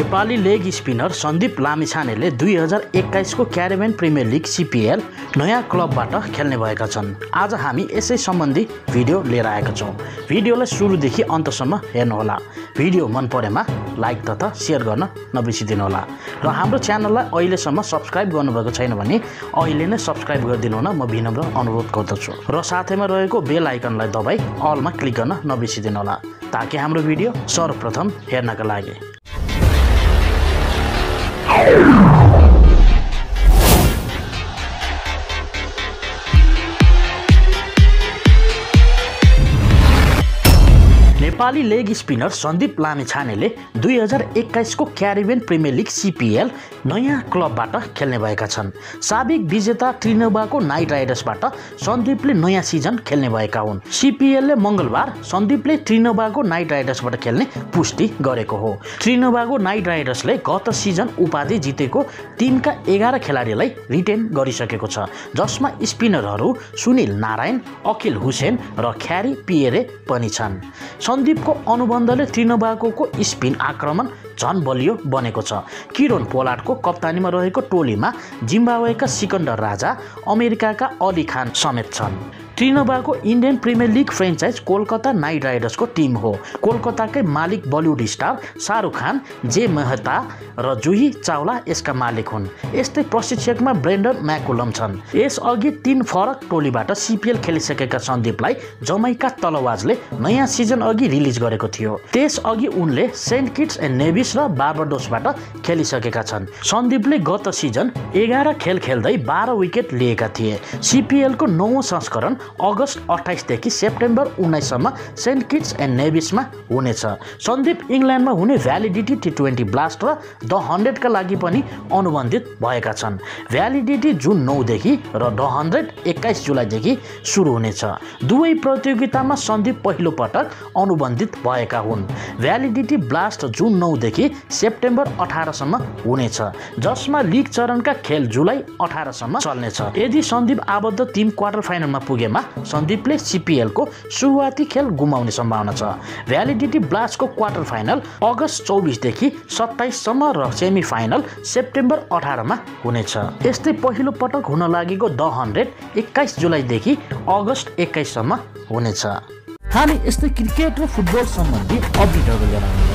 Nepali leg spinner Sandeep लामिछानेले दुई हजार एक्काइसको क्यारेबियन प्रिमियर लिग सिपिएल नयाँ क्लबबाट खेल्ने भएका छन्। आज हामी यसै सम्बन्धी भिडियो लिएर आएका छौँ। भिडियोलाई सुरुदेखि अन्तसम्म हेर्नुहोला। भिडियो मन परेमा लाइक तथा सेयर गर्न नबिर्सिदिनुहोला। र हाम्रो च्यानललाई अहिलेसम्म सब्सक्राइब गर्नुभएको छैन भने अहिले नै सब्सक्राइब गरिदिनु हुन म विनम्र अनुरोध गर्दछु। र साथैमा रहेको बेल आइकनलाई दबाई अलमा क्लिक गर्न नबिर्सिदिनुहोला। ताकि हाम्रो भिडियो सर्वप्रथम हेर्नका लागि। Yeah. Nepali leg spinner Sandeep लामिछानेले दुई हजार एक्काइसको क्यारिबियन प्रिमियर लिग सिपिएल नयाँ क्लबबाट खेल्ने भएका छन्। साबिक विजेता त्रिनोबाको नाइट राइडर्सबाट सन्दीपले नयाँ सिजन खेल्ने भएका हुन्। सिपिएलले मङ्गलबार सन्दीपले त्रिनोबाको नाइट राइडर्सबाट खेल्ने पुष्टि गरेको हो। त्रिनोबाको नाइट राइडर्सले गत सिजन उपाधि जितेको टिमका एघार खेलाडीलाई रिटेन गरिसकेको छ जसमा स्पिनरहरू सुनिल नारायण अखिल हुसेन र ख्यारी पिएरे पनि छन्। सन्दीपको अनुबन्धले त्रिनोबाको स्पिन आक्रमण झन बलियो बनेको छ। किरोन पोलाटको कप्तानीमा रहेको टोलीमा जिम्बावेका सिकन्दर राजा अमेरिकाका अली खान समेत छन्। त्रिनोबाको Indian Premier League franchise Kolkata Knight राइडर्सको team हो। कोलकाताकै मालिक बलिउड स्टार शाहरुख खान जे मेहता र जुही चावला यसका मालिक हुन्। यस्तै प्रशिक्षकमा ब्रेन्डन म्याकुलम छन्। यसअघि तिन फरक टोलीबाट सिपिएल खेलिसकेका सन्दीपलाई जमाइका तलवाजले नयाँ सिजन अघि रिलिज गरेको थियो। त्यसअघि उनले सेन्ट किट्स एन्ड नेभिस र बार्बाडोसबाट खेलिसकेका छन्। सन्दीपले गत सिजन एघार खेल खेल्दै बाह्र विकेट लिएका थिए। सिपिएलको नौ संस्करण अगस्त अठाइसदेखि सेप्टेम्बर उन्नाइससम्म सेन्ट किट्स एन्ड नेभिसमा हुनेछ। सन्दीप इङ्ल्यान्डमा हुने भ्यालिडिटी टी ट्वेन्टी ब्लास्ट र द हन्ड्रेडका लागि पनि अनुबन्धित भएका छन्। भ्यालिडिटी जुन नौदेखि र द हन्ड्रेड एक्काइस जुलाईदेखि सुरु हुनेछ। दुवै प्रतियोगितामा सन्दीप पहिलो पटक अनुबन्धित भएका हुन्। भ्यालिडिटी ब्लास्ट जुन नौदेखि सेप्टेम्बर अठारसम्म हुनेछ। जसमा लिग चरणका खेल जुलाई अठारसम्म चल्नेछ। यदि सन्दीप आबद्ध टिम क्वार्टर फाइनलमा पुगेमा सन्दीपले सिपिएलको सुरुवाती खेल गुमाउने सम्भावना छ। भ्यालिडिटी ब्लास्टको क्वार्टर फाइनल अगस्त चौबिसदेखि सत्ताइससम्म र सेमी फाइनल सेप्टेम्बर अठारमा हुनेछ। यस्तै पहिलो पटक हुन लागेको द हन्ड्रेड एक्काइस जुलाईदेखि अगस्त एक्काइससम्म हुनेछ। हामी यस्तै क्रिकेट र फुटबल सम्बन्धी अपडेटहरू आउने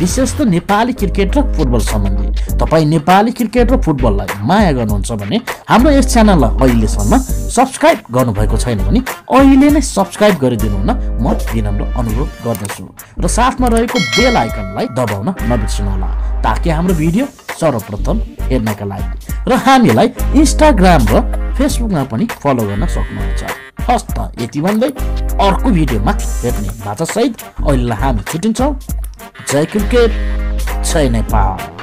विशेष त नेपाली क्रिकेट र फुटबल सम्बन्धी। तपाईँ नेपाली क्रिकेट र फुटबललाई माया गर्नुहुन्छ भने हाम्रो यस च्यानललाई अहिलेसम्म सब्सक्राइब गर्नुभएको छैन भने अहिले नै सब्सक्राइब गरिदिनु हुन म विनम्र अनुरोध गर्दछु र साथमा रहेको बेल आइकनलाई दबाउन नबिर्सनुहोला ताकि हाम्रो भिडियो सर्वप्रथम हेर्नका लागि। र हामीलाई इन्स्टाग्राम र फेसबुकमा पनि फलो गर्न सक्नुहुन्छ। हस् त यति भन्दै अर्को भिडियोमा भेट्ने भाषासहित अहिलेलाई हामी छुट्टिन्छौँ। जय क्रिकेट जय नेपाल